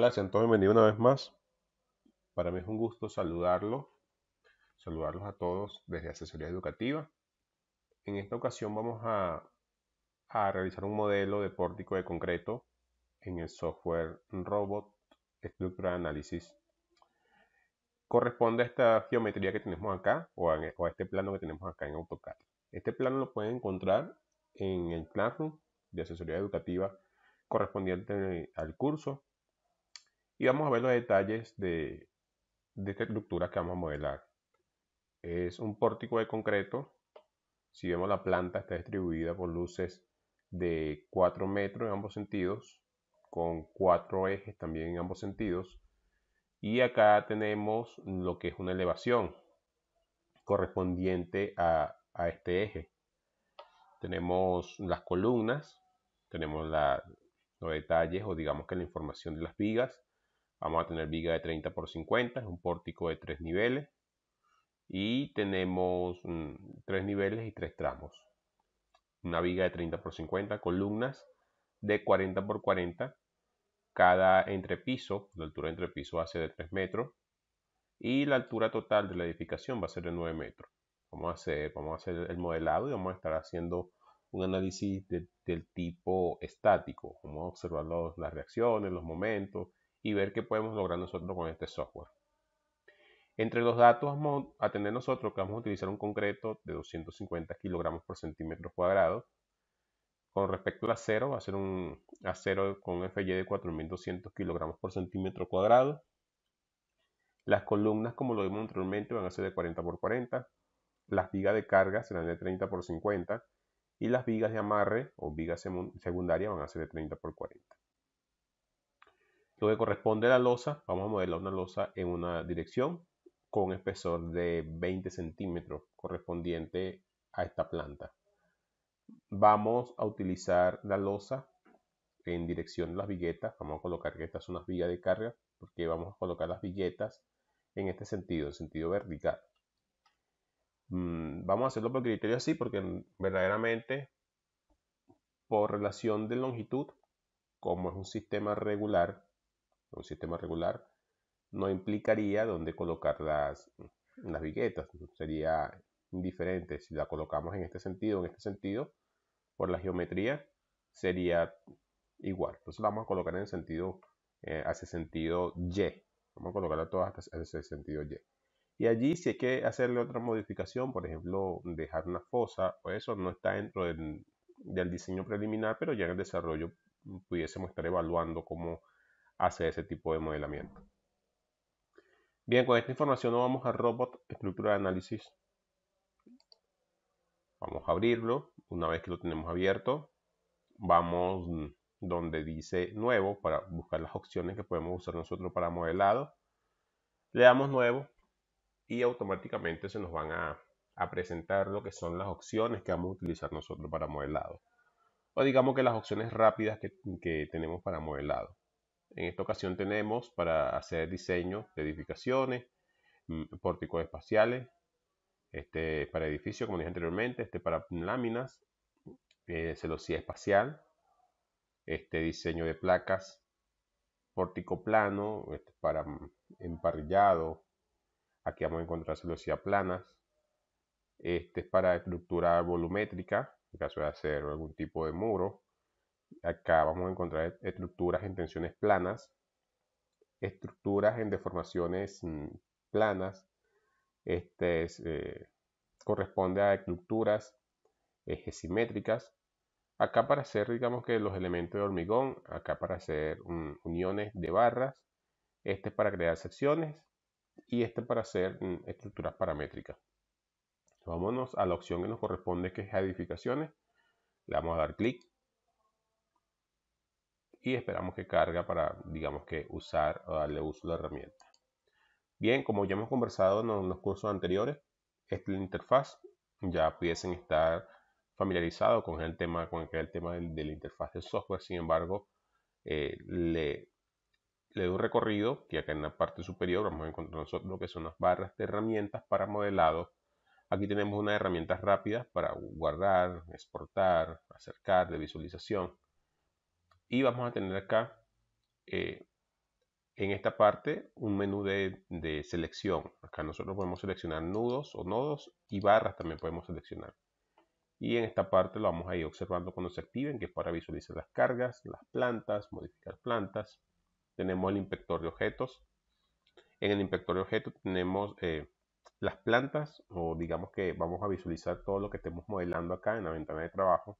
Hola, sean todos bienvenidos una vez más. Para mí es un gusto saludarlos, saludarlos a todos desde Asesoría Educativa. En esta ocasión vamos a, realizar un modelo de pórtico de concreto en el software Robot Structural Analysis. Corresponde a esta geometría que tenemos acá o a, este plano que tenemos acá en AutoCAD. Este plano lo pueden encontrar en el Classroom de Asesoría Educativa correspondiente al curso y vamos a ver los detalles de, esta estructura que vamos a modelar. Es un pórtico de concreto. Si vemos la planta está distribuida por luces de 4 metros en ambos sentidos, con cuatro ejes también en ambos sentidos. Y acá tenemos lo que es una elevación correspondiente a, este eje. Tenemos las columnas, tenemos los detalles o digamos que la información de las vigas Vamos a tener viga de 30 por 50, es un pórtico de tres niveles. Y tenemos mm, tres niveles y tres tramos. Una viga de 30 por 50, columnas de 40 por 40. Cada entrepiso, la altura de entrepiso va a ser de 3 metros. Y la altura total de la edificación va a ser de 9 metros. Vamos a hacer, vamos a hacer el modelado y vamos a estar haciendo un análisis del tipo estático. Vamos a observar las reacciones, los momentos y ver qué podemos lograr nosotros con este software. Entre los datos a tener nosotros que vamos a utilizar un concreto de 250 kilogramos por centímetro cuadrado. Con respecto al acero, va a ser un acero con FY de 4200 kilogramos por centímetro cuadrado. Las columnas, como lo vimos anteriormente, van a ser de 40 por 40. Las vigas de carga serán de 30 por 50. Y las vigas de amarre o vigas secundarias van a ser de 30 por 40. Que corresponde a la losa, vamos a modelar una losa en una dirección con espesor de 20 centímetros correspondiente a esta planta. Vamos a utilizar la losa en dirección de las viguetas. Vamos a colocar que estas son unas vigas de carga porque vamos a colocar las viguetas en este sentido, en sentido vertical. Mm, vamos a hacerlo por criterio así porque verdaderamente por relación de longitud, como es un sistema regular, un sistema regular, no implicaría dónde colocar las, las viguetas. Sería indiferente si la colocamos en este sentido en este sentido. Por la geometría sería igual. Entonces la vamos a colocar en el sentido, eh, hacia sentido Y. Vamos a colocarla todas hacia ese sentido Y. Y allí si hay que hacerle otra modificación, por ejemplo, dejar una fosa, o eso no está dentro del, del diseño preliminar, pero ya en el desarrollo pudiésemos estar evaluando cómo hace ese tipo de modelamiento. Bien, con esta información nos vamos a Robot Estructura de Análisis. Vamos a abrirlo. Una vez que lo tenemos abierto, vamos donde dice Nuevo para buscar las opciones que podemos usar nosotros para modelado. Le damos Nuevo y automáticamente se nos van a, presentar lo que son las opciones que vamos a utilizar nosotros para modelado. O digamos que las opciones rápidas que tenemos para modelado. En esta ocasión tenemos para hacer diseño de edificaciones, mm, pórticos espaciales, este para edificios, como dije anteriormente, este para láminas, eh, celosía espacial, este diseño de placas, pórtico plano, este para mm, emparrillado, aquí vamos a encontrar celosía planas, este es para estructura volumétrica, en caso de hacer algún tipo de muro, Acá vamos a encontrar estructuras en tensiones planas, estructuras en deformaciones mm, planas. Este eh, corresponde a estructuras ejes simétricas. Acá para hacer, digamos que los elementos de hormigón, acá para hacer uniones de barras, este para crear secciones y este para hacer mm, estructuras paramétricas. Vámonos a la opción que nos corresponde que es edificaciones. Le vamos a dar clic y esperamos que carga para, digamos que, usar o darle uso a la herramienta. Bien, como ya hemos conversado en los cursos anteriores, esta interfaz. Ya pudiesen estar familiarizados con el tema, con el, tema de la interfaz del software. Sin embargo, eh, le, le doy un recorrido que acá en la parte superior vamos a encontrar nosotros lo que son las barras de herramientas para modelado. Aquí tenemos unas herramientas rápidas para guardar, exportar, acercar de visualización. Y vamos a tener acá eh, en esta parte un menú de, selección. Acá nosotros podemos seleccionar nudos o nodos y barras también podemos seleccionar. Y en esta parte lo vamos a ir observando cuando se activen, que es para visualizar las cargas, las plantas, modificar plantas. Tenemos el inspector de objetos. En el inspector de objetos tenemos eh, las plantas o digamos que vamos a visualizar todo lo que estemos modelando acá en la ventana de trabajo.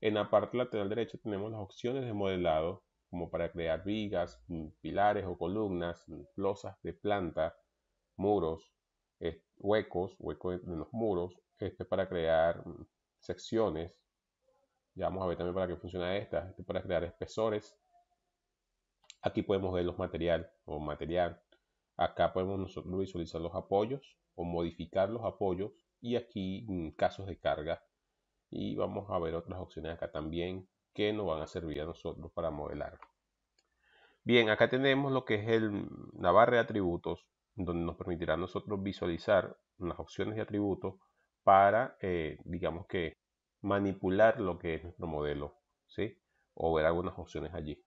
En la parte lateral derecha tenemos las opciones de modelado como para crear vigas, mm, pilares o columnas, mm, losas de planta, muros, eh, huecos, huecos en los muros, este para crear mm, secciones. Ya vamos a ver también para qué funciona esta, este para crear espesores. Aquí podemos ver los material o material Acá podemos nosotros visualizar los apoyos o modificar los apoyos y aquí casos de carga. Y vamos a ver otras opciones acá también que nos van a servir a nosotros para modelar. Bien, acá tenemos lo que es el, la barra de atributos, donde nos permitirá a nosotros visualizar las opciones de atributos para, eh, digamos que, manipular lo que es nuestro modelo, ¿sí? O ver algunas opciones allí.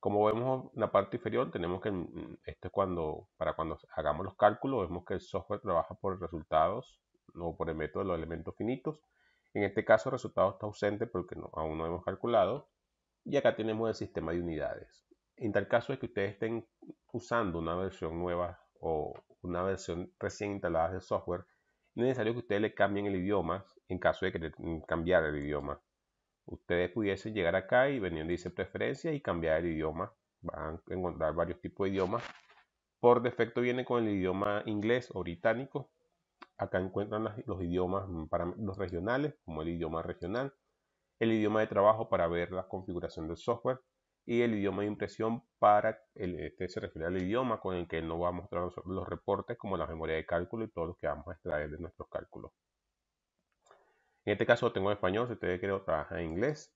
Como vemos en la parte inferior, tenemos que, mm, esto es cuando, para cuando hagamos los cálculos, vemos que el software trabaja por resultados o por el método de los elementos finitos. En este caso el resultado está ausente porque aún no hemos calculado. Y acá tenemos el sistema de unidades. En tal caso de que ustedes estén usando una versión nueva o una versión recién instalada del software, es necesario que ustedes le cambien el idioma en caso de querer cambiar el idioma ustedes pudiesen llegar acá y venir dice preferencias y cambiar el idioma. Van a encontrar varios tipos de idiomas. Por defecto viene con el idioma inglés o británico. Acá encuentran los idiomas para los regionales, como el idioma regional, el idioma de trabajo para ver la configuración del software y el idioma de impresión para, el, este se refiere al idioma con el que nos va a mostrar los reportes como la memoria de cálculo y todo lo que vamos a extraer de nuestros cálculos. En este caso tengo español, si ustedes quieren trabajar en inglés.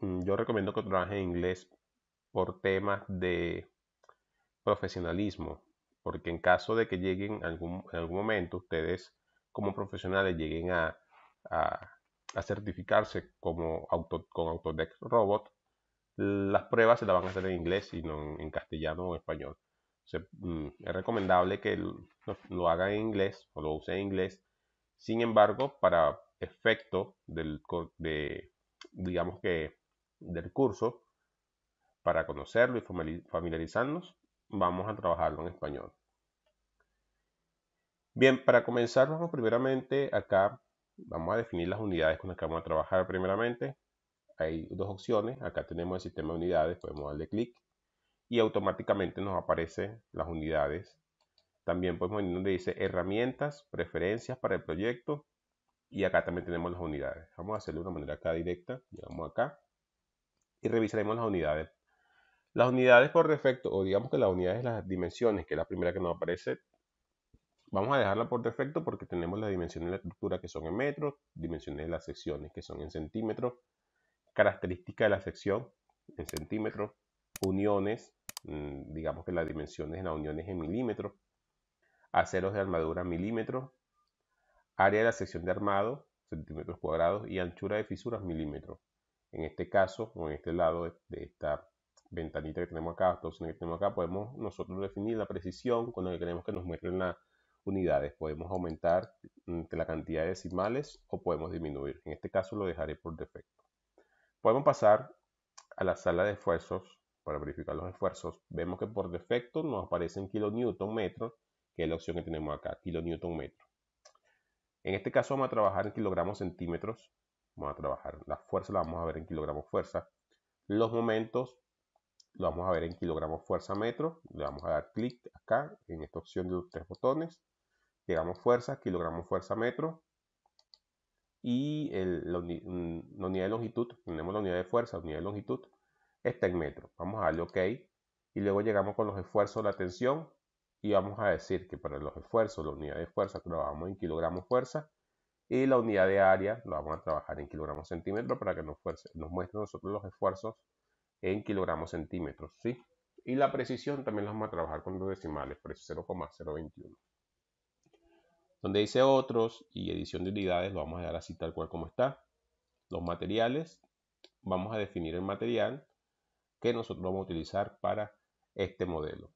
Mm, yo recomiendo que trabajen en inglés por temas de profesionalismo, porque en caso de que lleguen algún, en algún momento ustedes como profesionales lleguen a, a, certificarse como auto, con Autodesk Robot, las pruebas se las van a hacer en inglés y no en, castellano o español. Mm, es recomendable que lo, lo hagan en inglés o lo usen en inglés. Sin embargo, para efecto del, de, digamos que, del curso, para conocerlo y familiarizarnos, vamos a trabajarlo en español. Bien, para comenzar, vamos primeramente acá, vamos a definir las unidades con las que vamos a trabajar primeramente. Hay dos opciones, acá tenemos el sistema de unidades, podemos darle clic y automáticamente nos aparecen las unidades. También podemos venir donde dice herramientas, preferencias para el proyecto y acá también tenemos las unidades. Vamos a hacerlo de una manera acá directa. Llegamos acá y revisaremos las unidades. Las unidades por defecto, o digamos que las unidades de las dimensiones, que es la primera que nos aparece, vamos a dejarla por defecto porque tenemos las dimensiones de la estructura que son en metros, dimensiones de las secciones que son en centímetros, características de la sección en centímetros, uniones, mm, digamos que las dimensiones de las uniones en milímetros, aceros de armadura milímetros, área de la sección de armado, centímetros cuadrados, y anchura de fisuras, milímetros. En este caso, o en este lado de, esta ventanita que tenemos acá, que tenemos acá, podemos nosotros definir la precisión con la que queremos que nos muestren las unidades. Podemos aumentar mm, la cantidad de decimales o podemos disminuir. En este caso lo dejaré por defecto. Podemos pasar a la sala de esfuerzos para verificar los esfuerzos. Vemos que por defecto nos aparecen kilonewton metro, que es la opción que tenemos acá, kilonewton metro. En este caso vamos a trabajar en kilogramos centímetros. Vamos a trabajar la fuerza, la vamos a ver en kilogramos fuerza. Los momentos lo vamos a ver en kilogramos fuerza metro. Le vamos a dar clic acá en esta opción de los tres botones. Llegamos fuerza, kilogramos fuerza metro. Y la, la, unidad de longitud, tenemos la unidad de fuerza, la unidad de longitud, está en metro. Vamos a darle OK. Y luego llegamos con los esfuerzos de la tensión y vamos a decir que para los esfuerzos, la unidad de fuerza trabajamos en kilogramos fuerza y la unidad de área lo vamos a trabajar en kilogramos centímetros para que nos, nos muestre nosotros los esfuerzos en kilogramos centímetros, ¿sí? Y la precisión también la vamos a trabajar con dos decimales, por eso 0,021. Donde dice otros y edición de unidades, lo vamos a dejar así tal cual como está. Los materiales, vamos a definir el material que nosotros vamos a utilizar para este modelo.